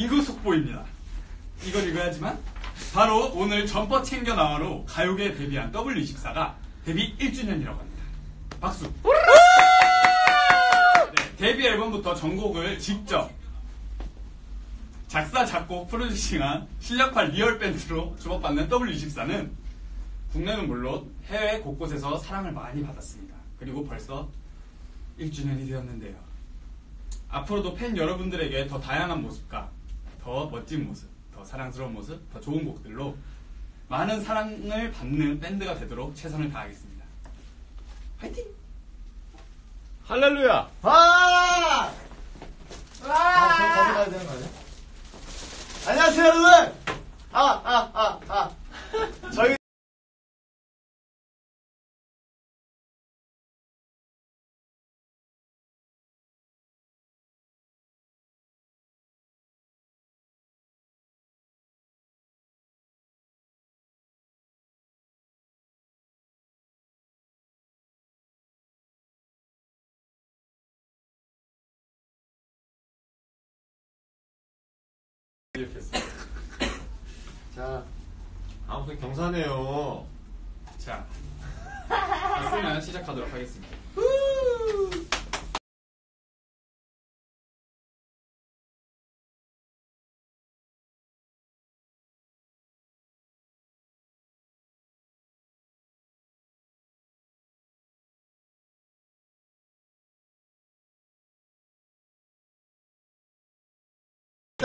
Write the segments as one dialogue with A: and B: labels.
A: 긴급 속보입니다. 이걸 읽어야지만 바로 오늘 점퍼 챙겨 나와로 가요계에 데뷔한 W24가 데뷔 1주년이라고 합니다. 박수. 네, 데뷔 앨범부터 전곡을 직접 작사, 작곡, 프로듀싱한 실력파 real 밴드로 주목받는 W24는 국내는 물론 해외 곳곳에서 사랑을 많이 받았습니다. 그리고 벌써 1주년이 되었는데요. 앞으로도 팬 여러분들에게 더 다양한 모습과 더 멋진 모습, 더 사랑스러운 모습, 더 좋은 곡들로 많은 사랑을 받는 밴드가 되도록 최선을 다하겠습니다. 화이팅!
B: 할렐루야!
C: 아! 아, 저 거기 가야 되는 거 아니야? 안녕하세요, 여러분! 아, 아, 아, 아. 저희
A: 이렇게 했어요.
C: 자,
B: 아무튼 경사네요.
A: 자, 됐으면 시작하도록 하겠습니다.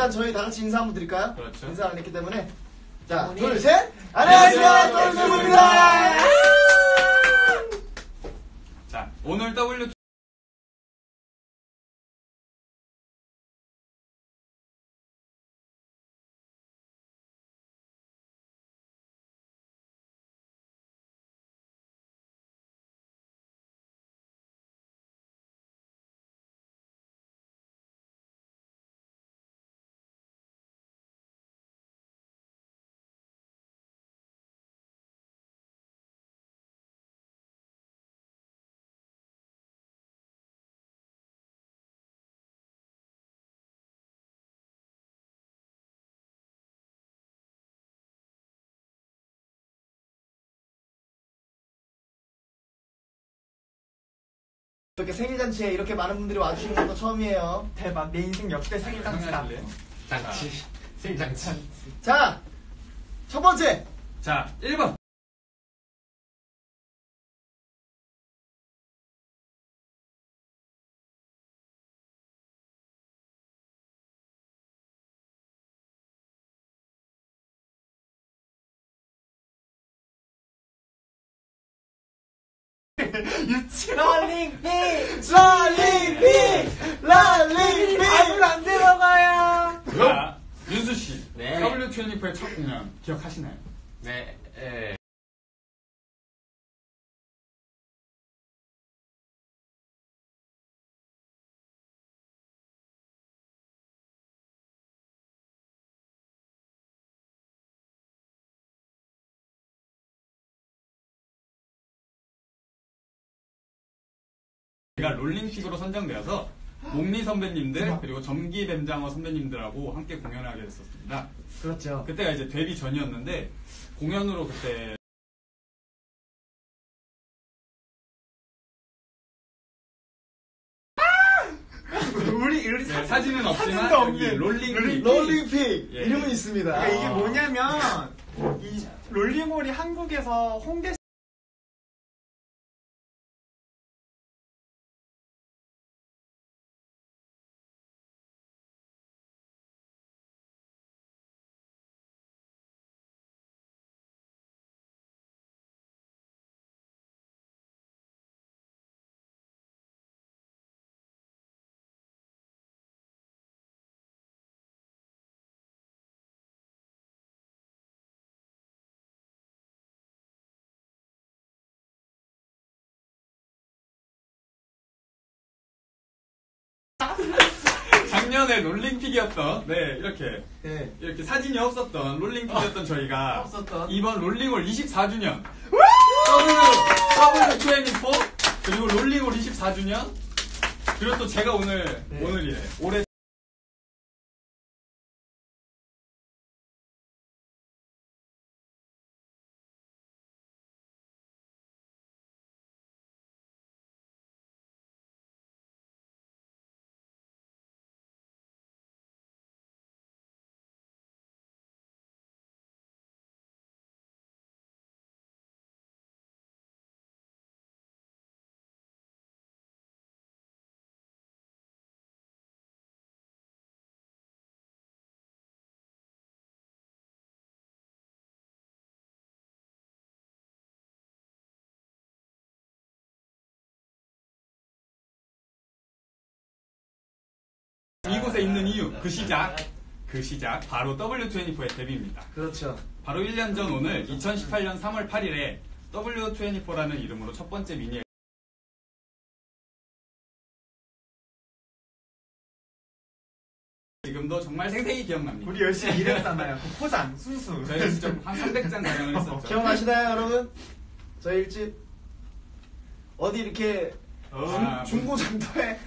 C: 일단 저희 다 같이 인사 한번 드릴까요?
A: 그렇죠.
C: 인사 안 했기 때문에. 자, 둘, 셋! 안녕하세요, 똘똘입니다!
A: 자, 오늘 W
C: 이렇게 생일잔치에 이렇게 많은 분들이 와주시는 것도 처음이에요.
D: 대박 내 인생 역대 생일 잔치다
A: 상하실래요?
B: 장치. 생장치.
C: 자, 첫 번째.
A: 자, 1번.
D: 롤링피
C: 랄리피! 랄리피!
D: 밥을 안 들어가요
A: 자, 윤수 씨.
B: 네.
A: W24의 첫 공연 기억하시나요?
B: 네, 예.
A: 제가 롤링픽으로 선정되어서 목리 선배님들 그리고 점기 뱀장어 선배님들하고 함께 공연을 하게 됐었습니다.
C: 그렇죠.
A: 그때가 이제 데뷔 전이었는데 공연으로 그때
D: 우리 우리
A: 네,
D: 사진
A: 사진은 없지만
D: 사진도
A: 여기
D: 없는
A: 롤링픽
C: 롤링픽!
A: 예.
C: 이름은 있습니다.
D: 그러니까 이게 뭐냐면 이 롤링홀이 한국에서 홍대
A: 작년에 롤링픽이었던 네 이렇게
C: 네.
A: 이렇게 사진이 없었던 롤링픽이었던 저희가
C: 없었던.
A: 이번 롤링홀 24주년 W W24 그리고 롤링홀 24주년 그리고 또 제가 오늘
C: 네.
A: 오늘이래 올해 곳에 있는 이유, 그 시작, 그 시작, 바로 W24의 데뷔입니다.
C: 그렇죠.
A: 바로 1년 전 오늘 2018년 3월 8일에 W24라는 이름으로 첫 번째 미니 지금도 정말 생생히 기억납니다.
D: 우리 열심히 일했잖아요. 그 포장, 순수.
A: 저희가 진짜 한 300장 촬영을 했었죠.
C: 기억나시나요, 여러분? 저희 일집 어디 이렇게
A: 아,
C: 중, 중고장터에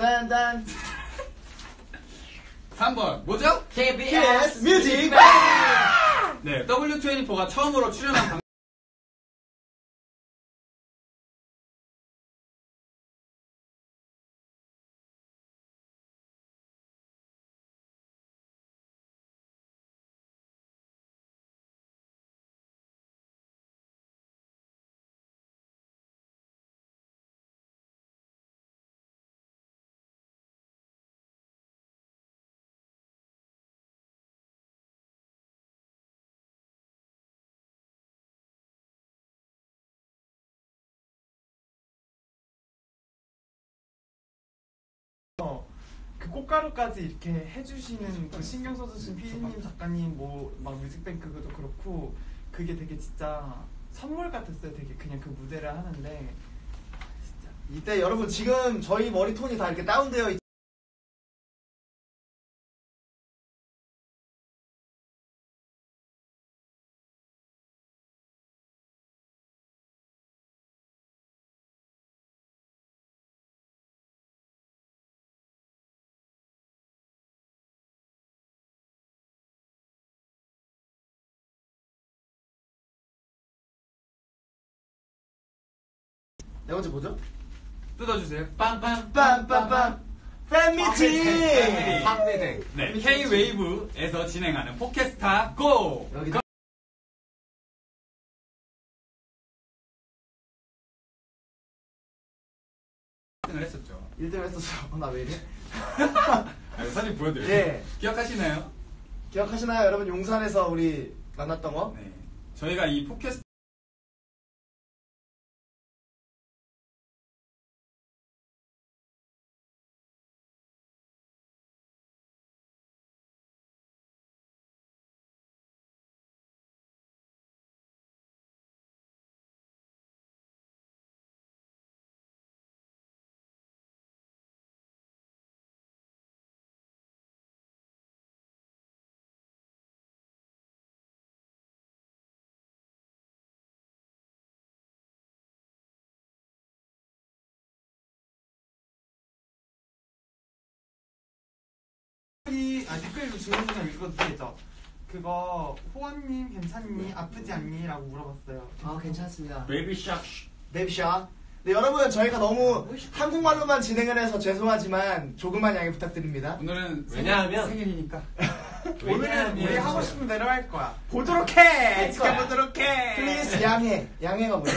C: 딴딴
A: 3번. 뭐죠?
C: KBS 뮤직
A: 네, W24가 처음으로 출연한
D: 꽃가루까지 이렇게 해주시는 그 신경 써주신 피디님 작가님 뭐 막 뮤직뱅크도 그렇고 그게 되게 진짜 선물 같았어요. 되게 그냥 그 무대를 하는데. 진짜.
C: 이때 여러분 지금 저희 머리 톤이 다 이렇게 다운되어 있 네 번째 뭐죠?
A: 뜯어주세요. 빵빵.
C: 빰빰빰 팬미팅
B: 팝미팅.
A: 네, K-웨이브에서 진행하는 포켓스타 고!
C: 여기
A: 을 했었죠.
C: 1등 했었어 나 왜 이래?
A: 아, 사진 보여드려요.
C: 예.
A: 기억하시나요?
C: 기억하시나요 여러분 용산에서 우리 만났던 거?
A: 네. 저희가 이 포켓
D: 이 아, 댓글 주는 거 읽어도 되죠? 그거 호원님 괜찮니? 아프지 않니? 라고 물어봤어요
C: 아 괜찮습니다 Baby Shark. Baby Shark 네 여러분 저희가 너무 한국말로만 진행을 해서 죄송하지만 조금만 양해 부탁드립니다
A: 오늘은
B: 왜냐하면-
A: 생일, 생일이니까
D: 오늘은 우리
A: 왜냐하면-
D: 하고 싶은 대로 할 거야 보도록 해! 지켜보도록 해!
C: Please 양해 양해가 뭐죠?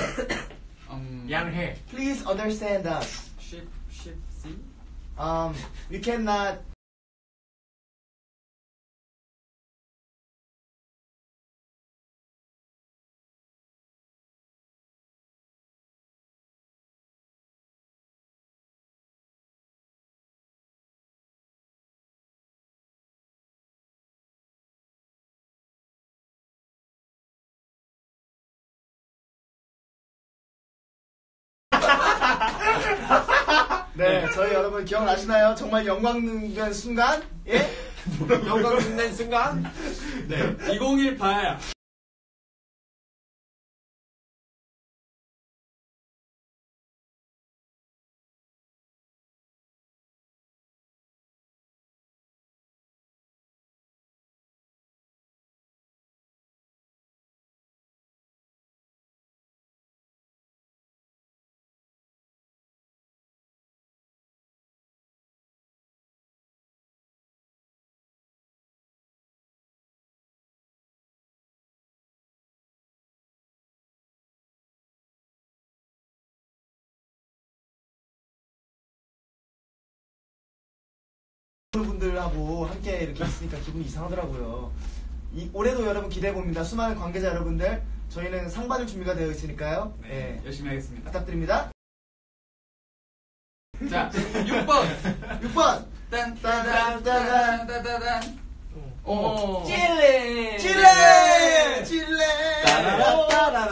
A: 음,
B: 양해.
C: Please understand us
A: 쉽, 쉽지?
C: um, We cannot 네, 저희 여러분 기억나시나요? 정말 영광된 순간? 예?
B: 영광 빛낸 순간?
A: 네, 2018
C: 분들하고 함께 이렇게 있으니까 기분이 이상하더라고요. 이, 올해도 여러분 기대해 봅니다. 수많은 관계자 여러분들, 저희는 상 받을 준비가 되어 있으니까요.
A: 네,
C: 네,
A: 열심히 하겠습니다.
C: 부탁드립니다.
A: 자, 6번
C: 6번
A: 딴따단따단따단 어.
C: 찔레 찔레 찔레
B: 따라라따라.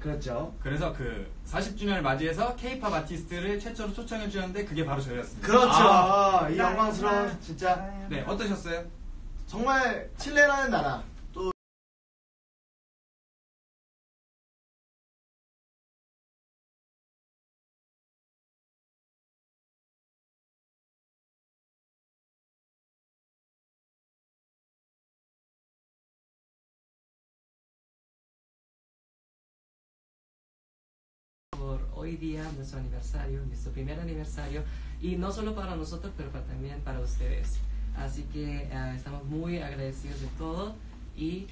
C: 그렇죠.
A: 그래서 그 40주년을 맞이해서 K-팝 아티스트를 최초로 초청해 주셨는데 그게 바로 저희였습니다.
C: 그렇죠.
A: 아,
C: 이 영광스러운 진짜
A: 네, 어떠셨어요?
C: 정말 칠레라는 나라
E: hoy día, nuestro aniversario, nuestro primer aniversario, y no solo para nosotros, pero también para ustedes. Así que eh, estamos muy agradecidos de todo y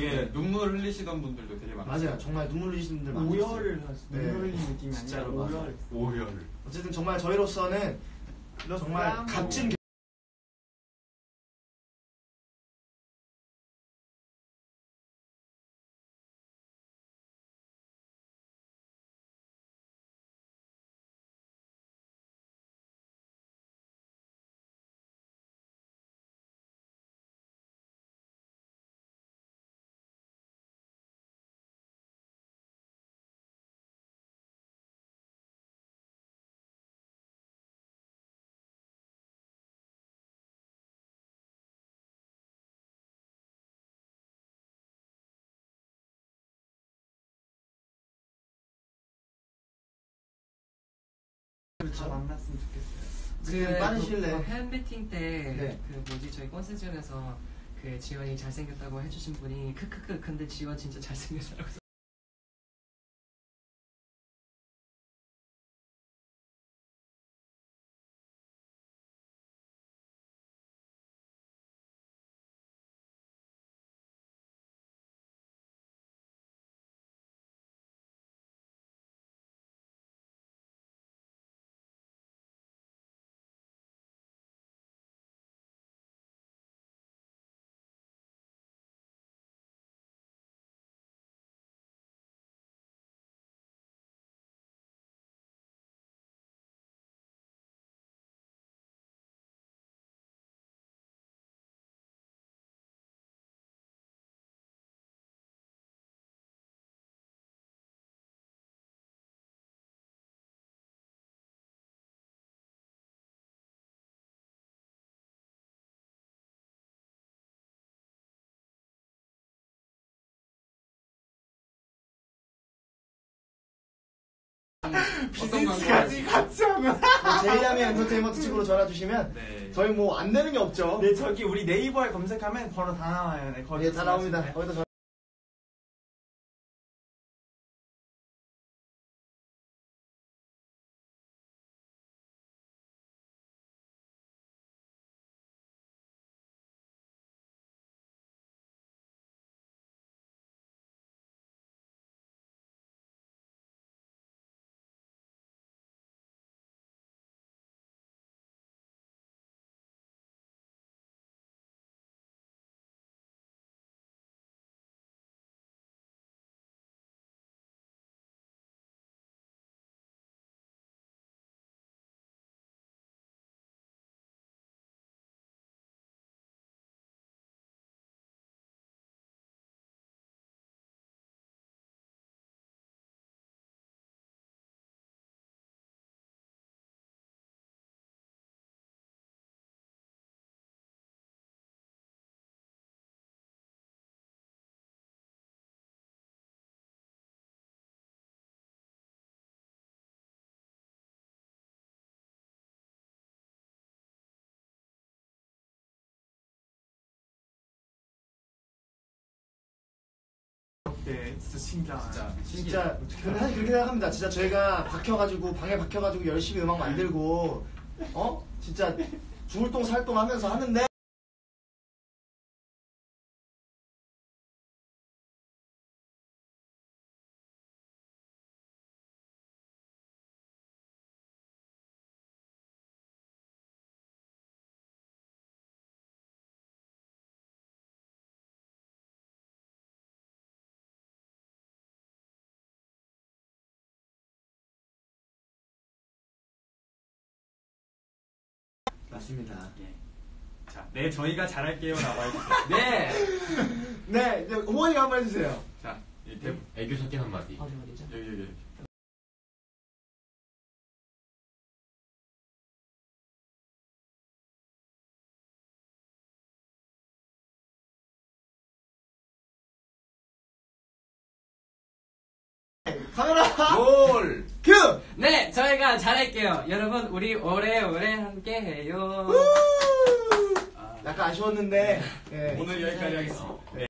A: 되게 눈물 흘리시던 분들도 되게 많았어요.
C: 맞아요. 정말 눈물 흘리시는 분들 많으셨어요.
D: 오열을 하시-
C: 네.
D: 눈물 흘리는 느낌이 아니라
C: 진짜로 맞아.
D: 오열.
A: 오열.
C: 어쨌든 정말 저희로서는 정말
D: 쌈.
C: 값진
D: 다
C: 그렇죠.
D: 만났으면 좋겠어요.
C: 지금 빠른 시일 내에
E: 그 팬미팅 때
C: 네.
E: 그 뭐지 저희 콘센트전에서 그 지원이 잘생겼다고 해주신 분이 크크크 근데 지원 진짜 잘생겼다고
D: 서비스까지 같이 하면.
C: 제이야미 엔터테인먼트 측으로 전화 주시면
A: 네.
C: 저희 뭐 안 되는 게 없죠.
D: 네, 저기 우리 네이버에 검색하면 바로 다 나와요. 네, 거기
C: 네, 다 나옵니다. 거기다 전화.
D: 네, 진짜 신기하네.
A: 진짜
C: 진짜 근데 사실 그렇게 생각합니다. 진짜 저희가 박혀가지고 방에 박혀가지고 열심히 음악 만들고 어 진짜 죽을 똥살똥 하면서 하는데 맞습니다.
A: 예. 자, 네 저희가 잘할게요 라고 해주세요.
E: 네.
C: 네, 이제 호원이가 한번 해주세요.
A: 자, 이 대,
B: 애교 섞인 한마디.
E: 어디 어디죠?
A: 여기 여기. 여기.
E: 잘할게요. 여러분, 우리 오래오래 함께해요.
A: 아,
C: 약간 아쉬웠는데 예.
A: 오늘 여기까지 하겠습니다. 네.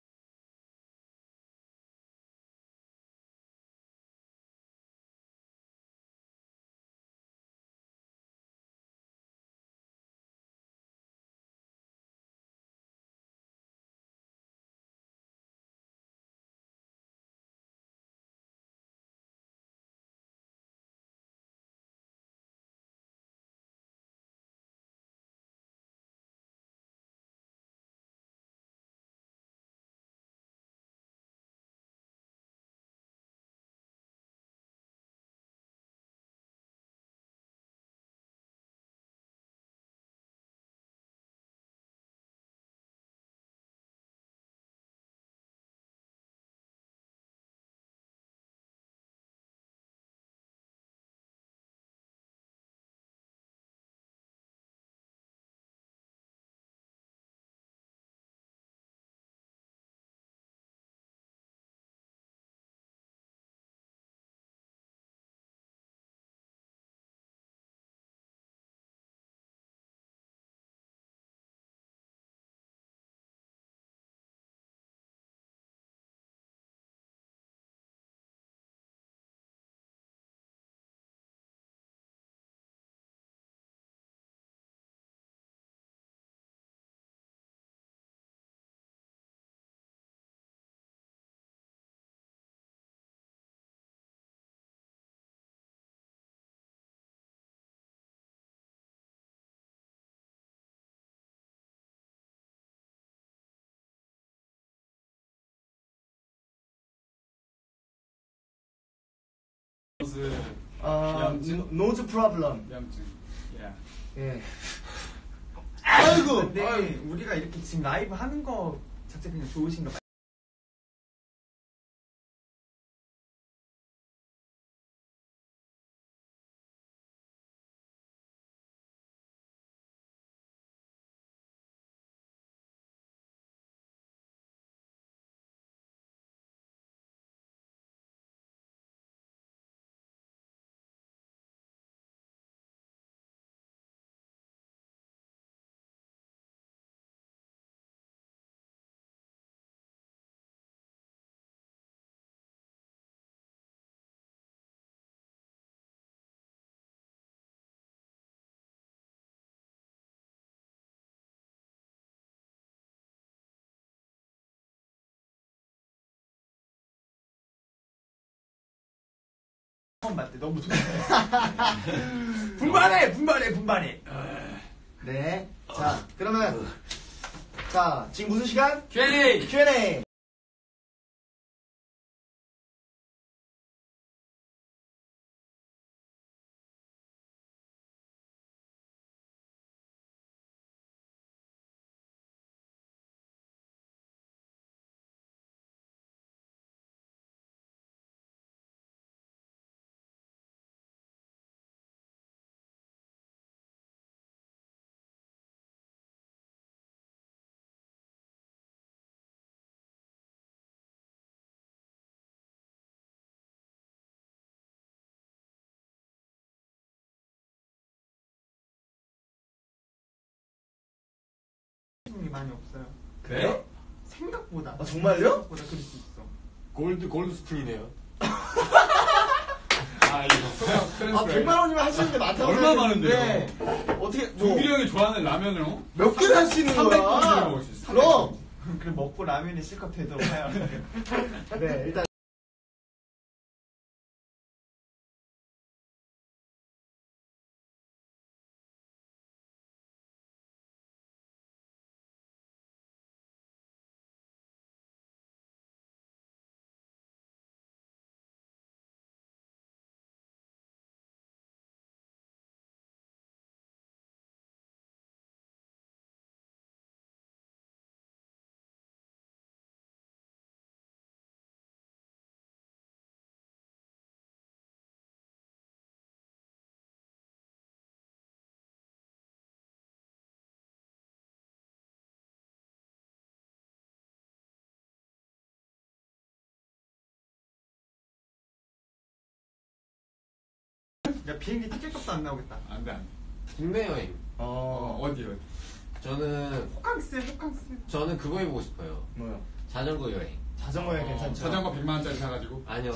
A: nose
C: 어,
A: 염증?
C: nose problem.
A: 염증. 예.
C: 예. 아이고.
D: 근데 우리가 이렇게 지금 라이브 하는 거 자체 그냥 좋으신 거 같아요. 처음 봤대. 너무 좋대.
B: 분발해, 분발해, 분발해.
C: 네. 자, 그러면 자, 지금 무슨 시간?
A: Q&A!
C: Q&A.
D: 많이 없어요.
A: 그래요?
D: 생각보다.
C: 아, 정말요?
D: 생각보다 그럴 수 있어.
B: 골드, 골드 스푼이네요.
A: 아, 이거.
C: 아, 100만 원이면 할수 있는 게 많다고
A: 얼마
C: 생각했는데 어떻게 뭐,
A: 종길이 형이 좋아하는 라면으로
C: 몇 개를 할수 있는
A: 300
C: 거야?
A: 개를 먹을 수 있어.
C: 그럼.
D: 그래 먹고 라면이 실컷 되도록 돼.
C: 네, 일단
D: 야 비행기 티켓값도 안 나오겠다.
A: 안 돼, 안 돼.
B: 국내 여행.
A: 어,
C: 어,
A: 어디, 어디?
B: 저는,
D: 호캉스 호캉스.
B: 저는 그거 해보고 싶어요.
C: 뭐요?
B: 자전거 여행.
C: 자전거 여행
A: 어,
C: 괜찮죠?
A: 자전거 100만 원짜리 사가지고.
B: 아니요.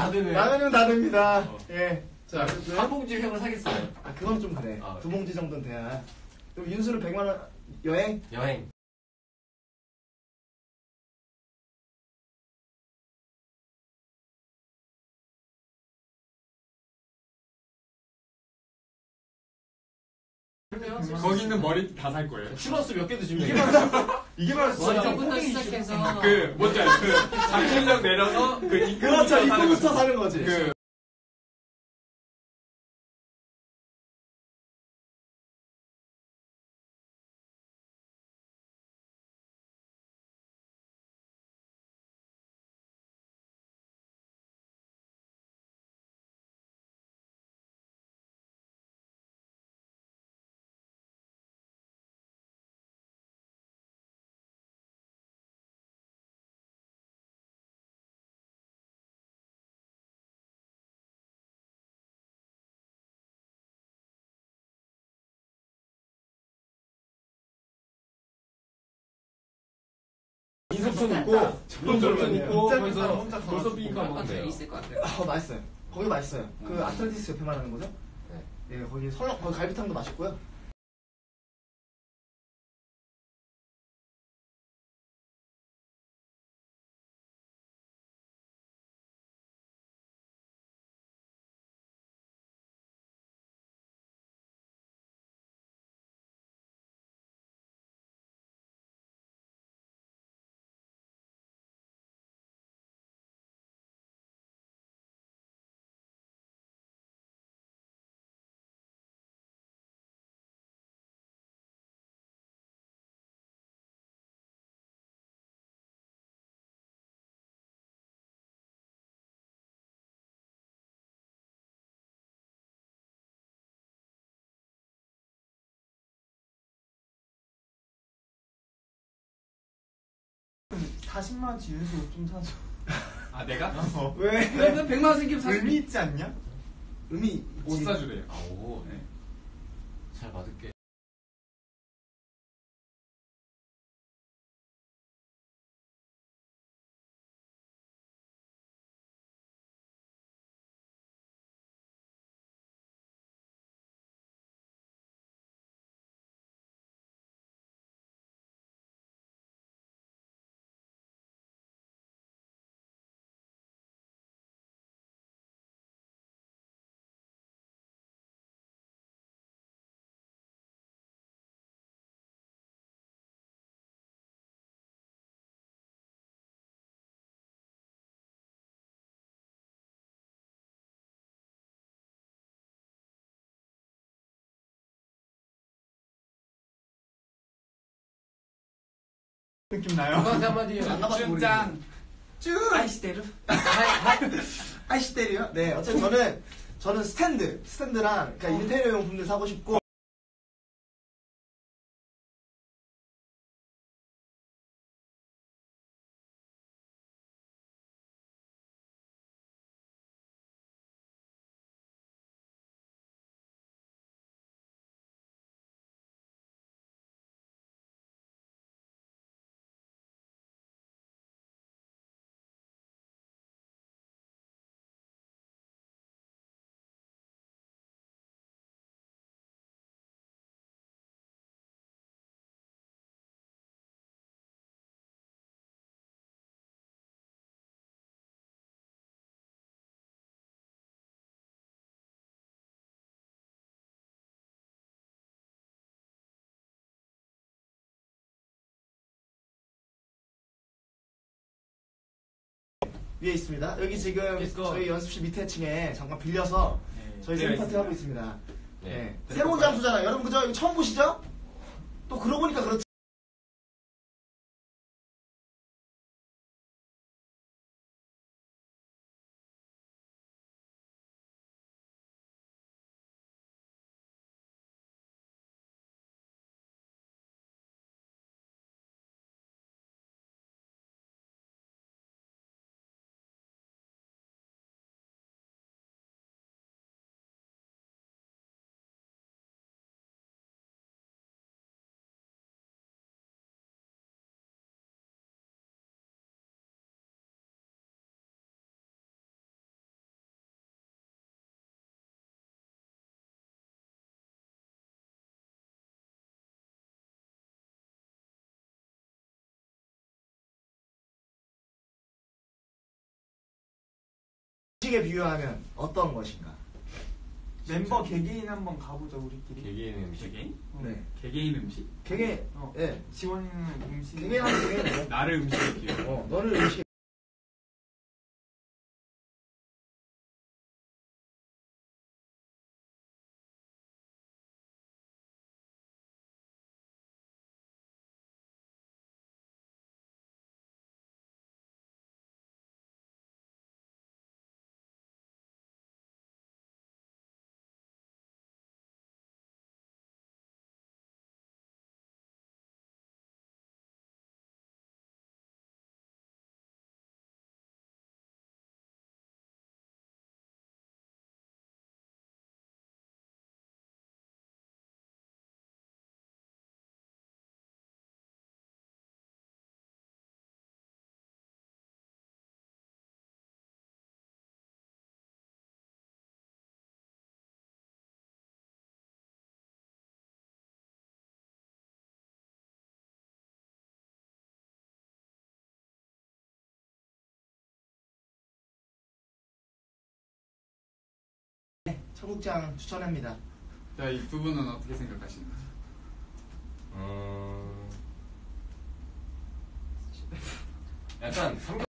B: 다 되네.
C: 라면은 다 됩니다. 예.
B: 자, 한 봉지 햄을 사겠어요.
C: 아, 그건 좀 그래.
B: 아,
C: 두 봉지 정도는 돼야. 그럼 윤수는 100만 원 여행?
B: 여행.
A: 거기 있는 머리 다 살 거예요.
B: 추러스 몇개 드시면
C: 이게
B: 돼요?
C: 바로 이게 바로 진짜
E: 시작해서
A: 그, 뭔지 알죠? 그, 잠실역 내려서, 그,
C: 그렇죠. 입구부터. 사는 거지.
A: 그,
B: 인석촌 있고, 인석촌 있고, 돌솥 비빔밥 먹으면 돼요.
E: 있을 것 같아요.
C: 어, 맛있어요. 거기 맛있어요. 그
B: 음.
C: 아틀란티스 옆에 말하는 거죠?
B: 네.
C: 예, 거기 설렁, 거기 갈비탕도 맛있고요.
D: 40만 원치 윤수 옷좀 사줘.
A: 아 내가?
C: 왜?
A: 그러면 100만 원 생기면 사실
D: 의미 있지 않냐?
C: 의미
A: 옷
C: 있지.
A: 사주래요. 아, 오, 네.
B: 잘 받을게.
D: 느낌 나요?
B: 한마디
C: 안 가봐서 모르겠네.
A: 짠.
C: 쭉!
E: 아이시테루.
C: 아이씨 때리요? 네, 어쨌든 저는, 저는 스탠드, 스탠드랑, 그러니까 인테리어 용품들 사고 싶고, 위에 있습니다. 여기 지금
B: Let's go.
C: 저희 연습실 밑에 층에 잠깐 빌려서
A: 네,
C: 저희
A: 되어
C: 생일 파티
A: 있습니다.
C: 하고 있습니다. 네.
B: 네.
C: 새로운 장소잖아요. 여러분 그죠? 이거 처음 보시죠? 또 그러고 보니까 그렇지. 음식에 비유하면 어떤 것인가?
D: 멤버 개개인 한번 가보자 우리끼리.
B: 개개인 음식.
A: 개개인?
C: 네.
A: 개개인 음식?
C: 개개,
D: 어.
C: 예.
D: 지원이는 음식.
C: 개개하면 개개.
A: 나를 음식에 비유.
C: 어, 너를 음식. 청국장 추천합니다.
A: 자, 이 두 분은 어떻게 생각하시나요?
B: 음... 약간 삼겹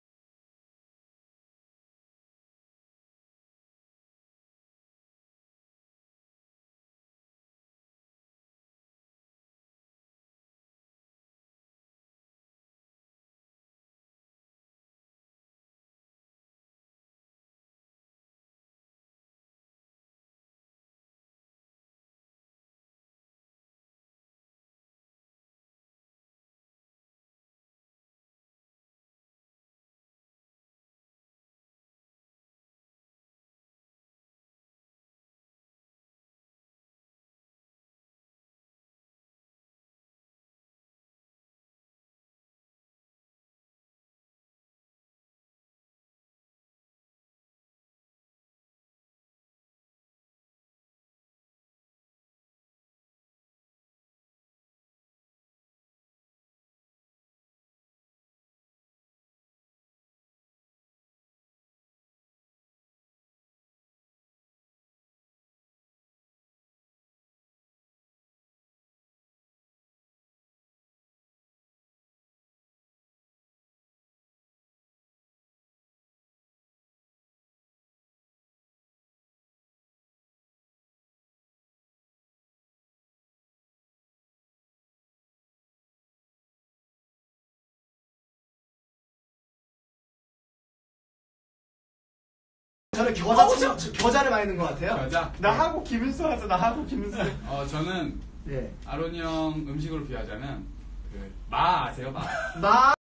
C: 저는 겨자 친- 겨자를 많이 넣은 것 같아요.
A: 여자.
D: 나 하고 김윤수 하자. 나 하고 김윤수.
A: 어 저는
C: 예.
A: 아론이 형 음식으로 비하자면 그마 아세요 마?
C: 마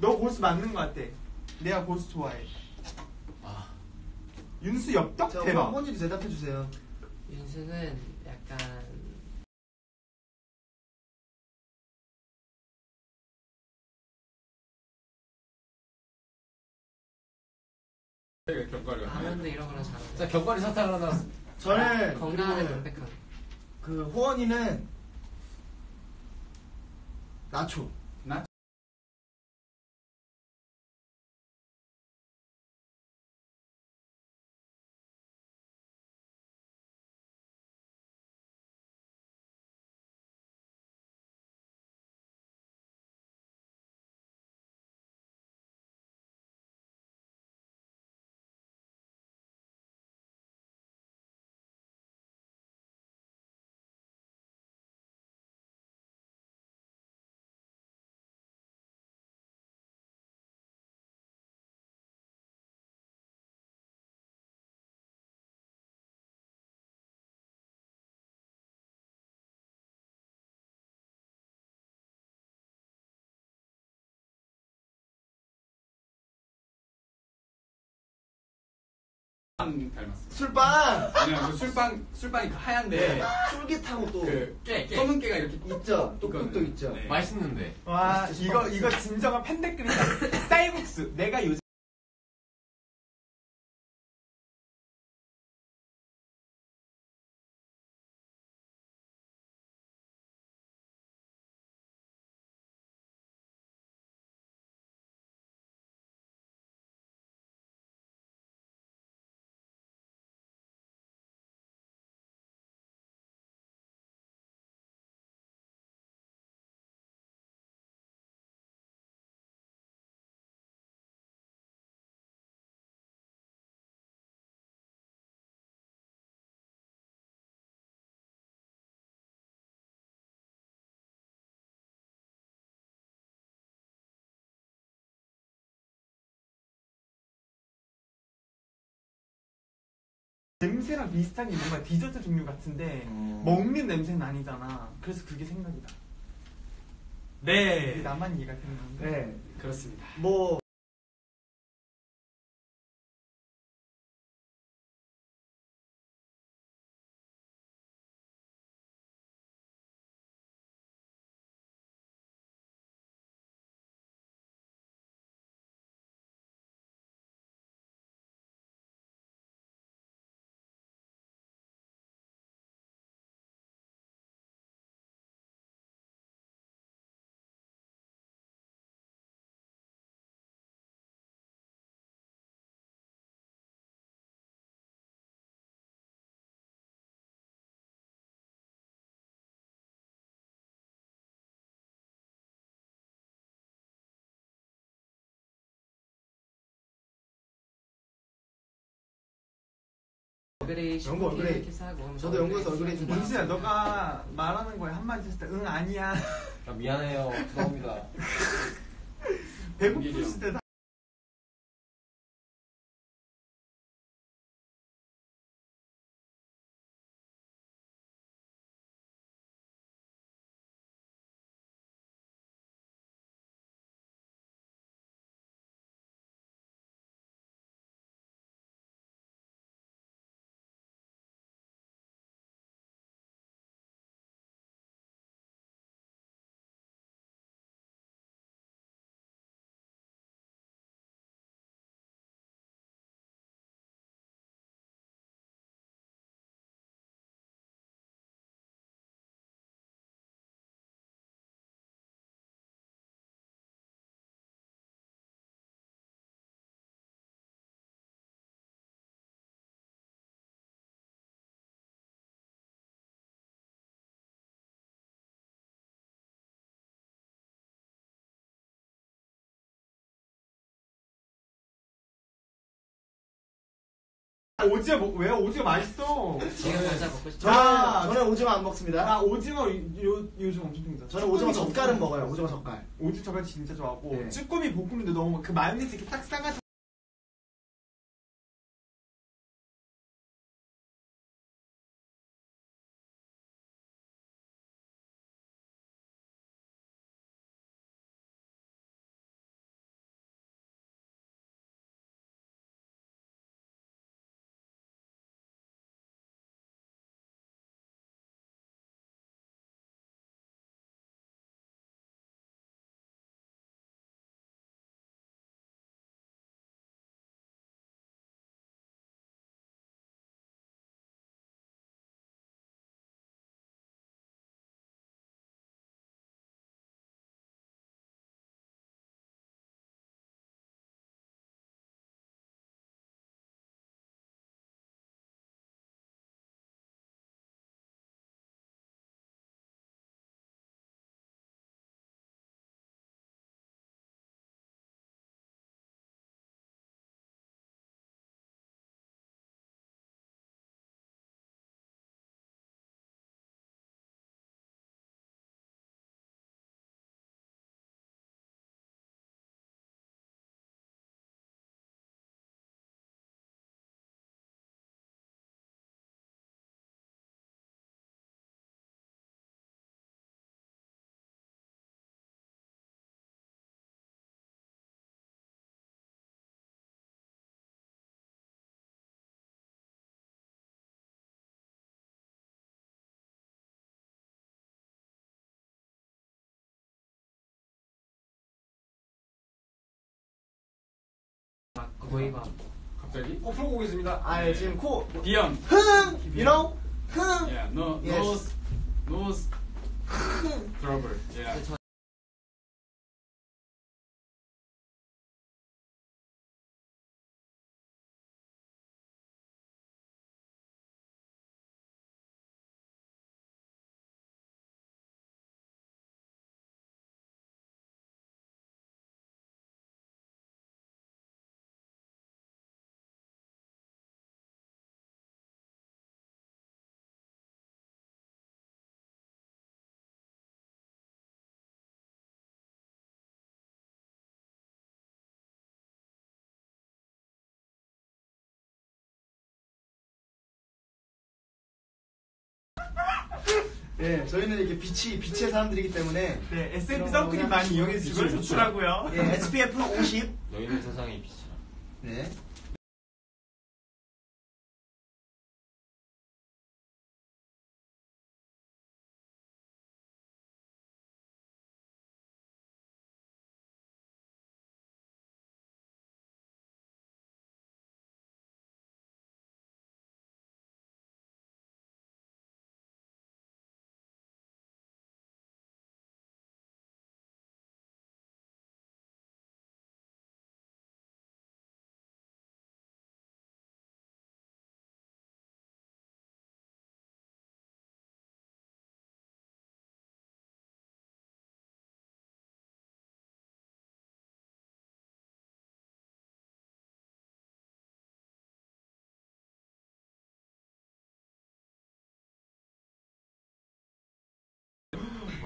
D: 너 고수 맞는 것 같아. 내가 고수 좋아해. 윤수 엽떡
C: 자,
D: 대박.
C: 혼이도 대답해 주세요.
E: 윤수는 약간
A: 격과를
E: 라면도 이런 거랑 잘하고
B: 자 격발이 사탕 하나
C: 저는
E: 건강하게
C: 그,
E: 담백한
C: 그 호원이는 나초.
A: 닮았어.
C: 술빵
A: 아니야 그 술빵 술빵이 그 하얀데
C: 쫄깃하고 또
A: 그깨 검은 깨가 이렇게
C: 있죠. 또 있죠.
A: 네.
B: 맛있는데
D: 와 이거 이거 진정한 팬데크이다. 쌀국수. 내가 요즘 냄새랑 비슷한 게 뭔가 디저트 종류 같은데
C: 어.
D: 먹는 냄새는 아니잖아. 그래서 그게 생각이 나.
A: 네
D: 이게 나만 이해가 되는 건데.
C: 네.
A: 그렇습니다.
C: 뭐
E: 얼그레이
C: 영국 얼그레이.
E: 이렇게 사고
C: 저도 영국에서 얼그레이 좀
D: 민수야 너가 말하는 거에 한마디 했을 때 응 아니야
B: 아, 미안해요. 죄송합니다.
D: 배고프실 때 오징어 먹, 왜 오징어 맛있어
E: 지금 과자 먹고 싶어.
C: 자, 저는 오징어 안 먹습니다.
D: 나 오징어 요, 요, 요즘 엄청 땡겨
C: 저는 오징어 젓갈은 먹어요. 오징어 젓갈.
D: 오징어 젓갈 진짜 좋아하고
C: 네.
D: 쭈꾸미 볶음도 너무 그 마요네즈 이렇게 딱 싸가지고
E: 거의 막
A: 갑자기?
B: 꼭 풀고 오겠습니다.
C: 아, 예, 지금 코.
A: 비염.
C: 흥! You know? 흥!
A: Yeah, no,
C: Yes.
A: nose, nose trouble. Yeah.
E: 저
C: 예, 저희는 이렇게 빛이, 빛의 사람들이기 때문에.
D: 네 SMP 선크림 많이 이용해 주시면
B: 빛을
D: 좋더라고요
C: 예, SPF 50.
B: 너희는 세상의 빛이라.
C: 네.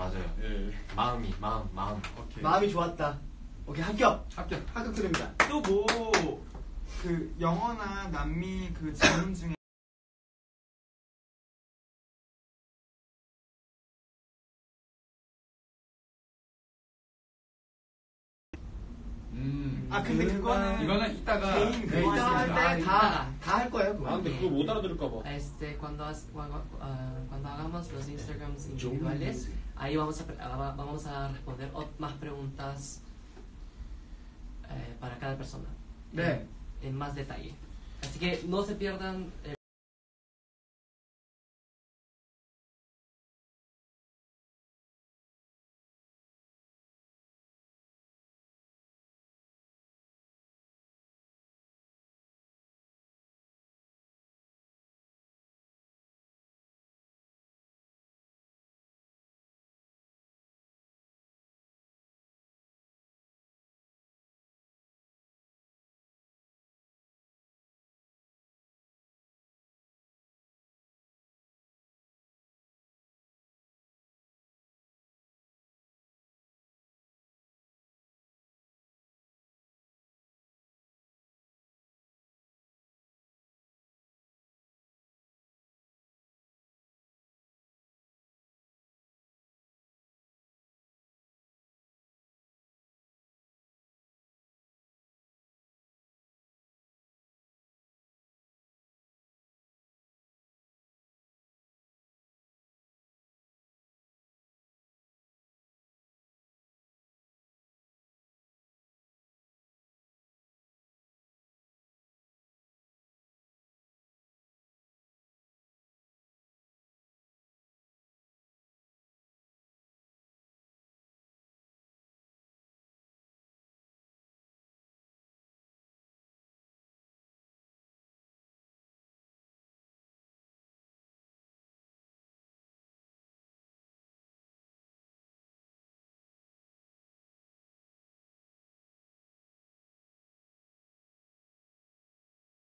B: 맞아요.
A: 예.
B: 마음이 마음 마음.
A: 오케이.
C: 마음이 좋았다. 오케이 합격.
A: 합격.
C: 합격 드립니다.
D: 또 뭐 그 영어나 남미 그 질문 중에 아 근데 그거는
A: 이거는 이따가
D: 개인
C: 네,
D: 그거
C: 이따
D: 있습니다.
C: 할 때 다 다 할 거예요. 그거.
B: 아 근데 그거 못 알아들을까봐.
E: Este, cuando, has- cuando, ah, cuando hagamos los Instagrams individuales, ahí vamos a, pre- ah, va- vamos a responder ot- más preguntas eh, para cada persona.
C: 네.
E: En, en más detalle. Así que no se pierdan.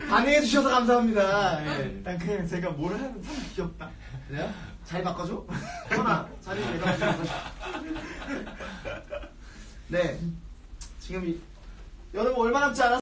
C: 반응해 주셔서 감사합니다. 예.
D: 일단 그냥 제가 뭘 하면 참 귀엽다.
C: 그래요? 자리 바꿔줘? 현아, 자리 좀 바꿔줘. 네. 지금 이, 여러분 얼마 남지 않았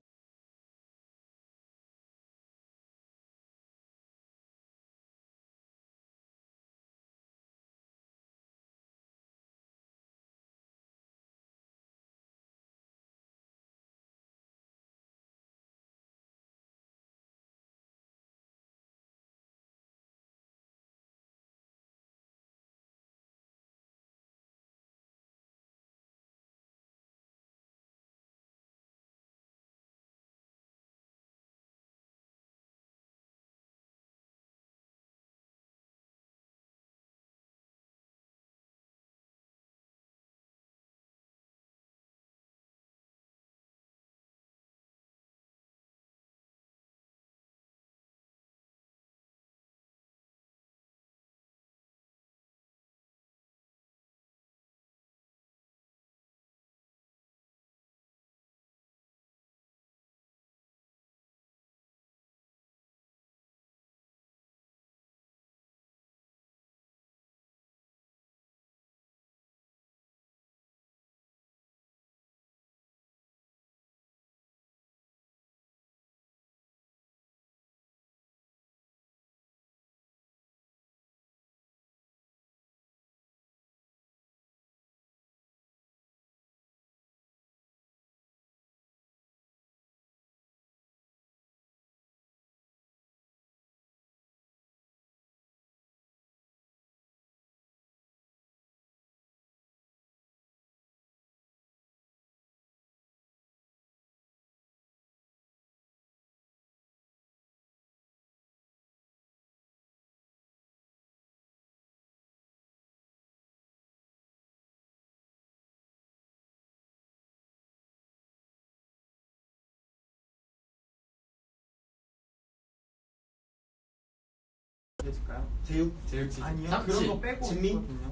D: 해줄까요?
C: 제육?
A: 제육치.
D: 아니요.
B: 쌈치,
D: 그런 거 빼고
C: 진미?
D: 있거든요.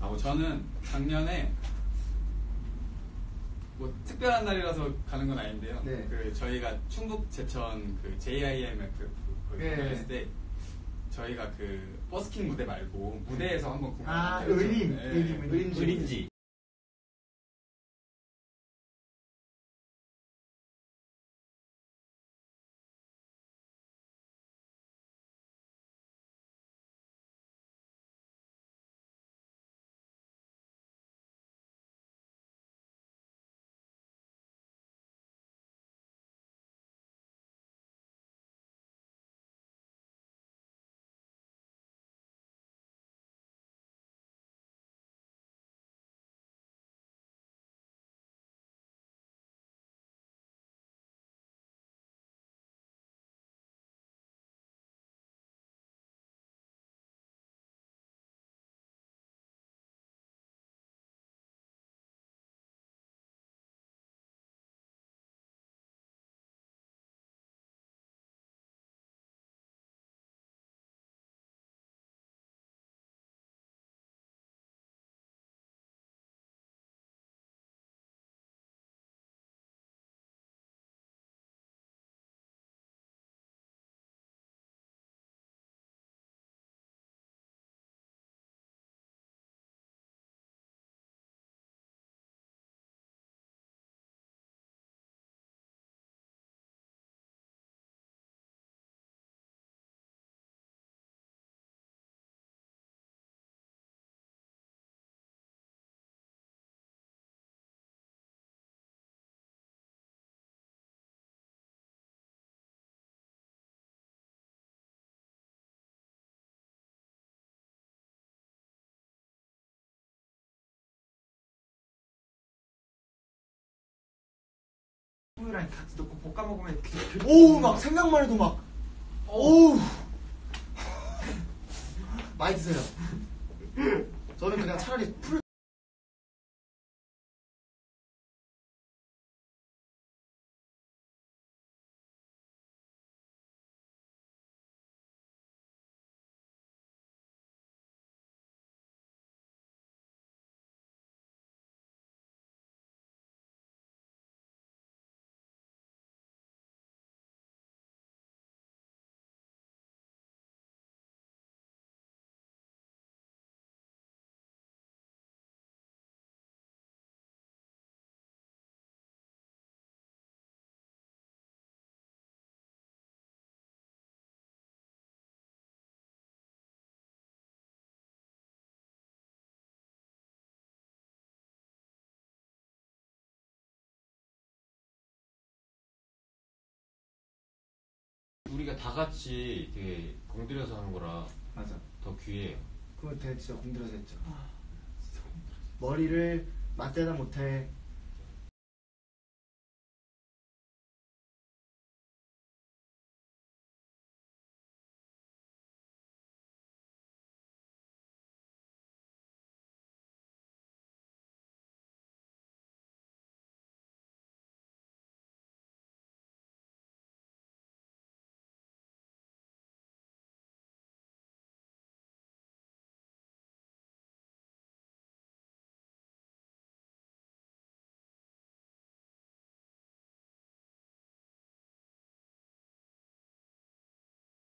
A: 아, 뭐 저는 작년에 뭐 특별한 날이라서 가는 건 아닌데요.
C: 네.
A: 그 저희가 충북 제천 그 JIMF 거기
C: 네.
A: 갔을 때 저희가 그 버스킹 무대 말고 무대에서 한번 공연
C: 아, 의림, 의림, 의림.
B: 의림지.
D: 우유랑 같이 넣고 볶아 먹으면
C: 오우, 막 생각만 해도 막, 오우. 많이 드세요. 저는 그냥 차라리 풀.
B: 우리가 다 같이 되게 공들여서 하는 거라
C: 맞아.
B: 더 귀해요.
C: 그거 되게 진짜 공들여서 했죠. 머리를 맞대다 못해.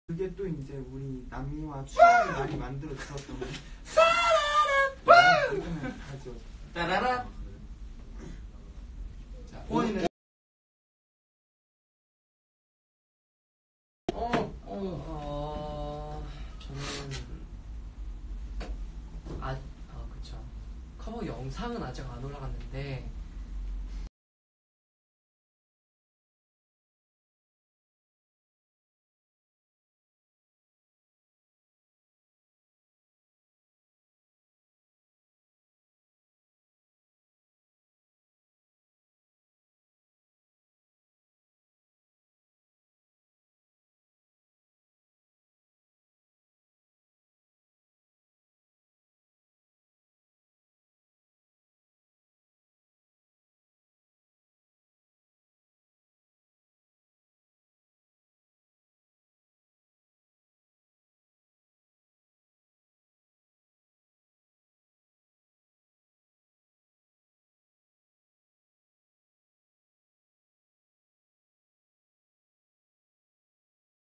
D: 그게 또 이제 우리 남미와 추억을 많이 만들어 주었던 사랑은 가죠.
E: 따라라.
A: 자,
C: 호원이는
E: 어, 저는 아, 아 그쵸. 커버 영상은 아직 안 올라갔는데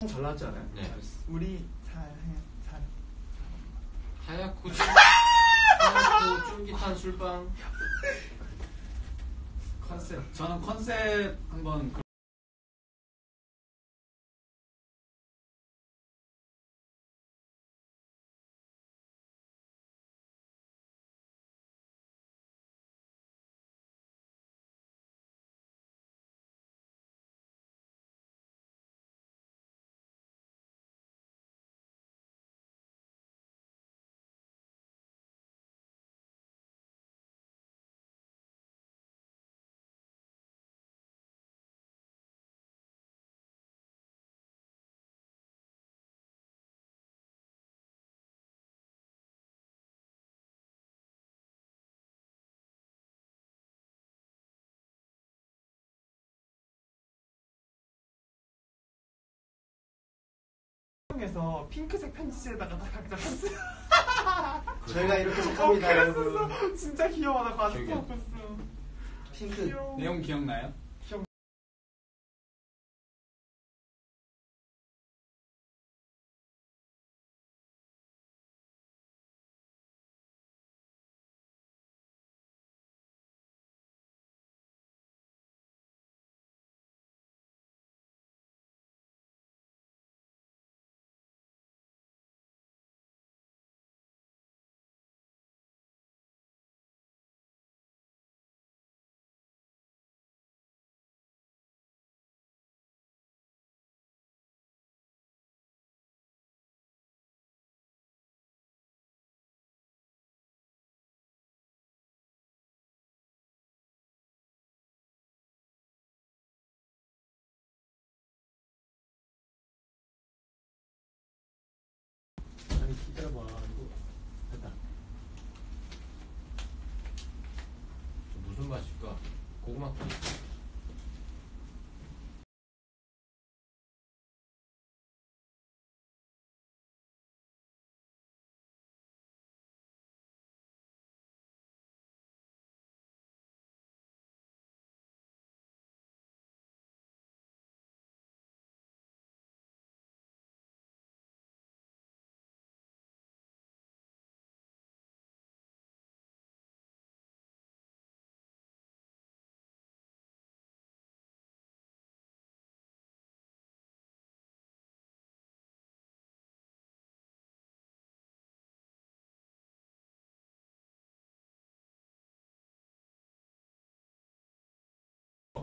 C: 잘 나왔지 않아요?
B: 네.
D: 우리 잘, 잘.
B: 하얗고 하얗고 쫄깃한 술빵
A: 컨셉. 저는 컨셉 한번 그-
D: 에서 핑크색 편지지에다가 다 각자 편지
C: 저희가 이렇게
D: 어,
C: 착합니다, 여러분.
D: 그랬었어 진짜 귀여워 나 아직도
B: 기억이 안
D: 있어
C: 핑크.
D: 귀여워
A: 내용 기억나요?
B: 기다려봐. 이거 됐다. 저 무슨 맛일까? 고구마 뿌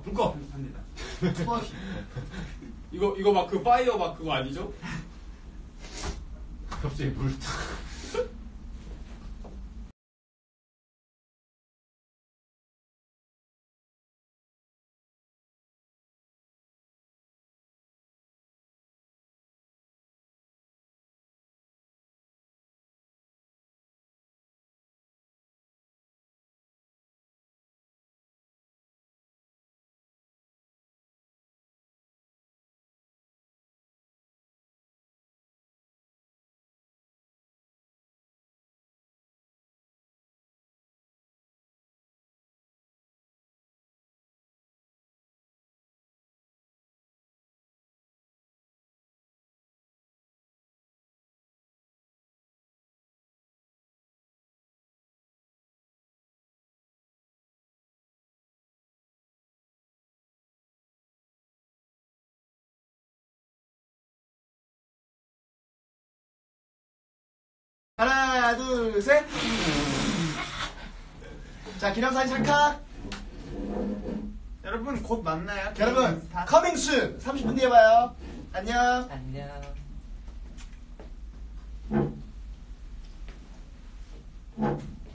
B: 리
A: 어, 불꺼 합니다.
C: 와,
A: 이거 이거 막 그 파이어 막 그거 아니죠?
B: 갑자기 물
C: 하나, 둘, 셋. 자, 기념사진 찰칵.
D: 여러분 곧 만나요
C: 여러분,
D: 다
C: 커밍 순 30분 뒤에 봐요. 안녕.
E: 안녕